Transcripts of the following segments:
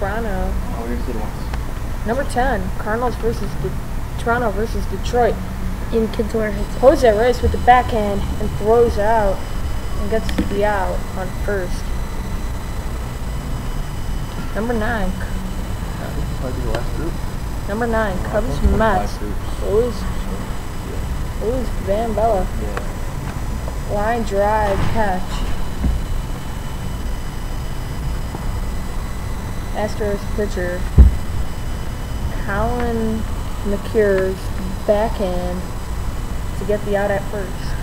Toronto. Oh, here's the ones. Number 10, Cardinals versus the Toronto versus Detroit. In Cantor hits it. Jose Reyes with the backhand and throws out and gets the out on first. Number 9, Yeah, I think this might be the last group. number 9, Oh, Cubs it's only Mets. five groups. Luis, Luis Van Bella. Yeah. Line drive catch. Astros pitcher. Collin McHugh's backhand to get the out at first.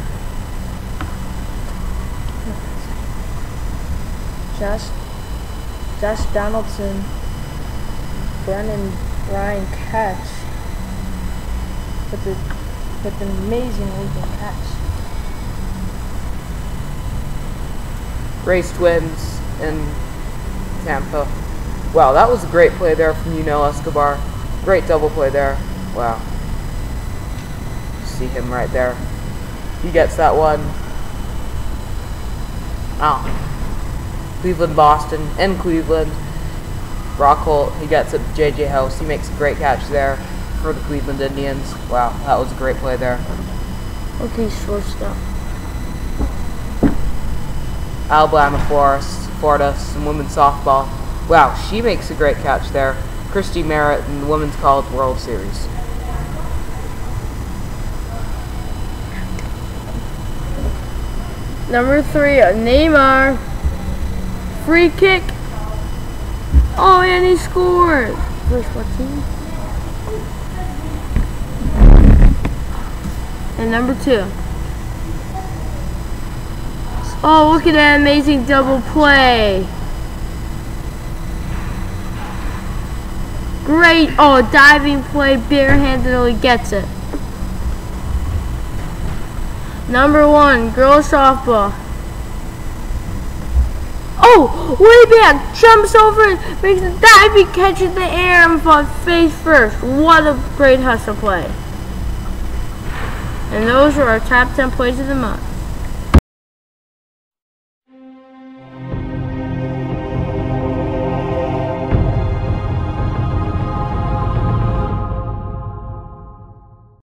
Josh Josh Donaldson Brennan Ryan catch with the with an amazing leaping catch. Race Twins in Tampa. Wow, that was a great play there from Yunel Escobar. Great double play there. Wow. See him right there. He gets that one. Oh. Cleveland, Boston, and Cleveland. Brock Holt, he gets it. JJ House, he makes a great catch there for the Cleveland Indians. Wow, that was a great play there. Okay, shortstop. Alabama Forest, Florida, some women's softball. Wow, she makes a great catch there. Christy Merritt in the Women's College World Series. Number three, Neymar. Free kick. Oh, and he scored. Versus what team? And number two. Oh, look at that amazing double play. Great. Oh, diving play, barehandedly gets it. Number one, girls softball. Oh, way back, jumps over and makes a diving catch in the air and falls face first. What a great hustle play. And those are our top 10 plays of the month.